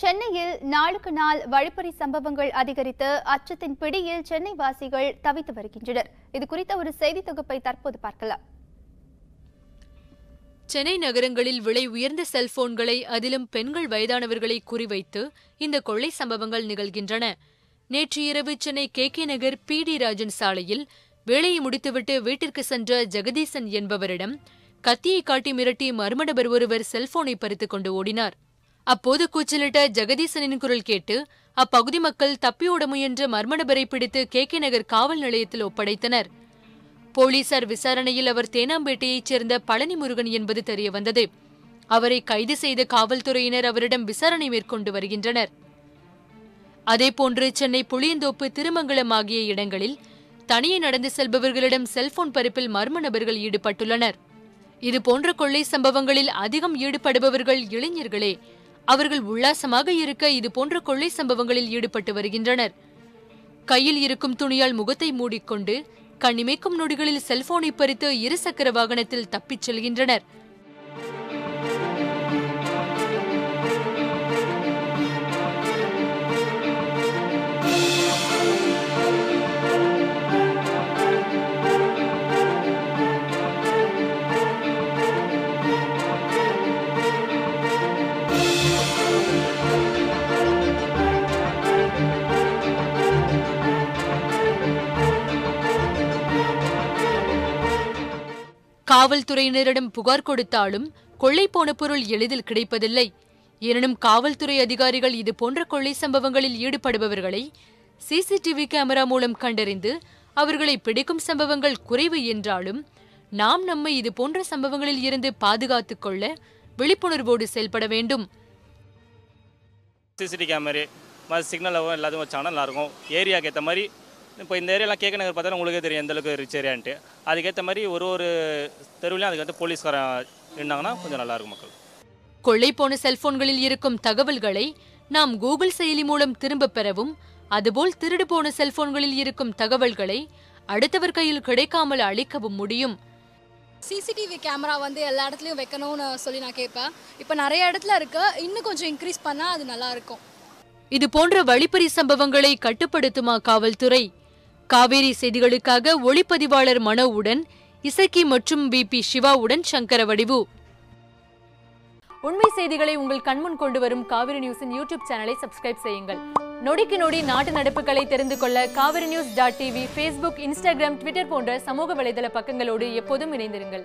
சென்னையில் நாளுக்கு நாள் வழிப்பறி சம்பவங்கள் அதிகரித்து அச்சத்தின் பிடியில் சென்னை வாசிகள் தவித்து வருகின்றனர். இது குறித்த ஒரு செய்தி தொகுப்பை தற்போது பார்க்கலாம். சென்னை நகரங்களில் விலை உயர்ந்த செல்போன்களை அதிலும் பெண்கள் வயதானவர்களை குறிவைத்து இந்த கொள்ளை சம்பவங்கள் நிகழ்கின்றன. நேற்று இரவு Chennai K K Nagar B D Rajan சாலையில் வேலையை முடித்துவிட்டு வீட்டிற்கு சென்ற ஜெகதீசன் என்பவரிடம் கத்தியை காட்டி மிரட்டி மர்ம நபர் ஒருவர் செல்போனை பறித்துக் கொண்டு ஓடினார். அப்போது கூச்சலிட்ட ஜெகதீசனின் குரல் கேட்டு அப்பகுதி மக்கள் தப்பியோட முயன்ற மர்ம நபரை பிடித்து கே. கே. நகர் காவல் நிலையத்தில் ஒப்படைத்தனர். போலீசார் விசாரணையில் அவர் தேனாம்பேட்டையைச் சேர்ந்த பழனி முருகன் என்பது தெரியவந்தது. அவரை கைது செய்த காவல்துறையினர் அவரிடம் விசாரணை மேற்கொண்டு வருகின்றனர். அதேபோன்று சென்னை புளியந்தோப்பு திருமங்கலம் ஆகிய இடங்களில் தனியே நடந்து செல்பவர்களிடம் செல்போன் பறிப்பில் மர்ம நபர்கள் ஈடுபட்டுள்ளனர். இது போன்ற கொள்ளை சம்பவங்களில் அதிகம் ஈடுபடுபவர்கள் இளைஞர்களே அவர்கள் உல்லாசமாக இருக்க இது போன்ற கொள்ளை சம்பவங்களில் ஈடுபட்டு வருகின்றனர். கையில் இருக்கும் துணியால் முகத்தை மூடிக்கொண்டு கண்ணிமைக்கும் நொடிகளில் செல்போனை பறித்து இருசக்கர வாகனத்தில் தப்பிச் செல்கின்றனர். காவல்துறையினரிடம் புகார் கொடுத்தாலும் கொள்ளை போன பொருள் எளிதில் கிடைப்பதில்லை. எனினும் காவல்துறை அதிகாரிகள் இது போன்ற கொள்ளை சம்பவங்களில் ஈடுபடுபவர்களை சிசிடிவி கேமரா மூலம் கண்டறிந்து அவர்களை பிடிக்கும் சம்பவங்கள் குறைவு என்றாலும் நாம் நம்மை இது போன்ற சம்பவங்களில் இருந்து பாதுகாத்துக் கொள்ள விழிப்புணர்வோடு செயல்பட வேண்டும். சிசிடி கேமரா மாதிரி சிக்னல் எல்லாத்தையும் வச்சாங்கன்னா நல்லாயிருக்கும். ஏரியாவுக்கு ஏற்ற மாதிரி இப்போ இந்த ஏரியாலாம் கேட்க நகர் பார்த்தா உங்களுக்கே தெரியும் எந்த அளவுக்கு ரிச் ஏரியான்ட்டு அதுக்கேற்ற மாதிரி ஒரு ஒரு தெருவிலையும் அதுக்கேற்ற போலீஸ்காரன் இருந்தாங்கன்னா கொஞ்சம் நல்லாயிருக்கும் மக்கள். கொள்ளை போன செல்போன்களில் இருக்கும் தகவல்களை நாம் கூகுள் செயலி மூலம் திரும்பப் பெறவும் அதுபோல் திருடு போன செல்போன்களில் இருக்கும் தகவல்களை அடுத்தவர் கையில் கிடைக்காமல் அழிக்கவும் முடியும். சிசிடிவி கேமரா வந்து எல்லா இடத்துலையும் வைக்கணும்னு சொல்லி நான் கேட்பேன். இப்போ நிறைய இடத்துல இருக்கு. இன்னும் கொஞ்சம் இன்க்ரீஸ் பண்ணால் அது நல்லா இருக்கும். இது போன்ற வழிப்பறி சம்பவங்களை கட்டுப்படுத்துமா காவல்துறை? காவேரி செய்திகளுக்காக ஒளிப்பதிவாளர் மனோவுடன் இசக்கி மற்றும் பி பி சிவாவுடன் சங்கர வடிவு. உண்மை செய்திகளை உங்கள் கண்முன் கொண்டு வரும் காவிரி நியூஸின் யூடியூப் சேனலை சப்ஸ்கிரைப் செய்யுங்கள். நொடிக்கு நொடி நாட்டு நடப்புகளை தெரிந்து கொள்ள Kaveri news dot TV Facebook Instagram Twitter போன்ற சமூக வலைதள பக்கங்களோடு எப்போதும் இணைந்திருங்கள்.